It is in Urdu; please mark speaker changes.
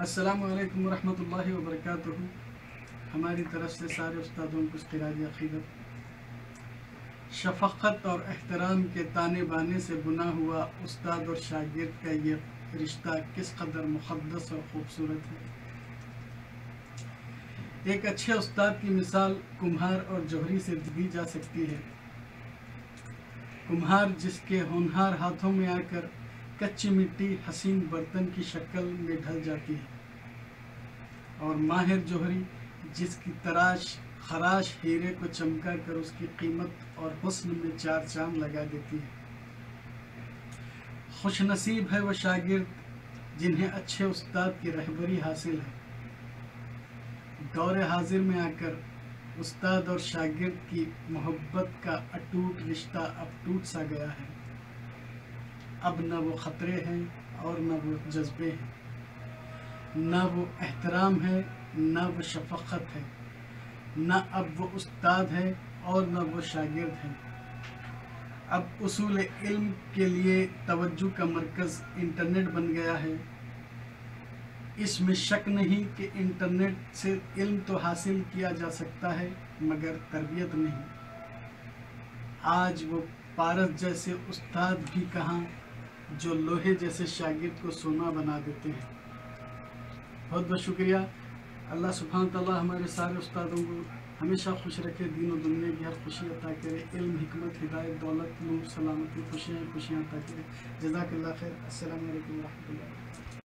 Speaker 1: السلام علیکم ورحمۃ اللہ وبرکاتہ۔ ہماری طرف سے سارے استادوں کو استرادی عقیدت۔ شفقت اور احترام کے تانے بانے سے بنا ہوا استاد اور شاگرد کا یہ رشتہ کس قدر مقدس اور خوبصورت ہے۔ ایک اچھے استاد کی مثال کمہار اور جوہری سے دی جا سکتی ہے۔ کمہار جس کے ہونہار ہاتھوں میں آ کر کچی مٹی حسین برتن کی شکل میں ڈھل جاتی ہے۔ اور ماہر جوہری جس کی تراش، خراش ہیرے کو چمکا کر اس کی قیمت اور حسن میں چار چاند لگا دیتی ہے۔ خوش نصیب ہے وہ شاگرد جنہیں اچھے استاد کی رہبری حاصل ہے۔ دور حاضر میں آ کر استاد اور شاگرد کی محبت کا اٹوٹ رشتہ اب ٹوٹ سا گیا ہے۔ اب نہ وہ خطرے ہیں اور نہ وہ جذبے ہیں۔ نہ وہ احترام ہے، نہ وہ شفقت ہے۔ نہ اب وہ استاد ہے اور نہ وہ شاگرد ہے۔ اب اصول علم کے لیے توجہ کا مرکز انٹرنیٹ بن گیا ہے۔ اس میں شک نہیں کہ انٹرنیٹ سے علم تو حاصل کیا جا سکتا ہے، مگر تربیت نہیں۔ آج وہ پارس جیسے استاد بھی کہاں جو لوہے جیسے شاگرد کو سونا بنا دیتے ہیں۔ بہت بہت شکریہ۔ اللہ سبحانہ تعالی ہمارے سارے استادوں کو ہمیشہ خوش رکھے، دین و دنیا کی ہر خوشی عطا کرے، علم، حکمت، ہدایت، دولت نور سلامتی، خوشیاں خوشیاں عطا کرے۔ جزاک اللہ خیر۔ السلام علیکم و اللہ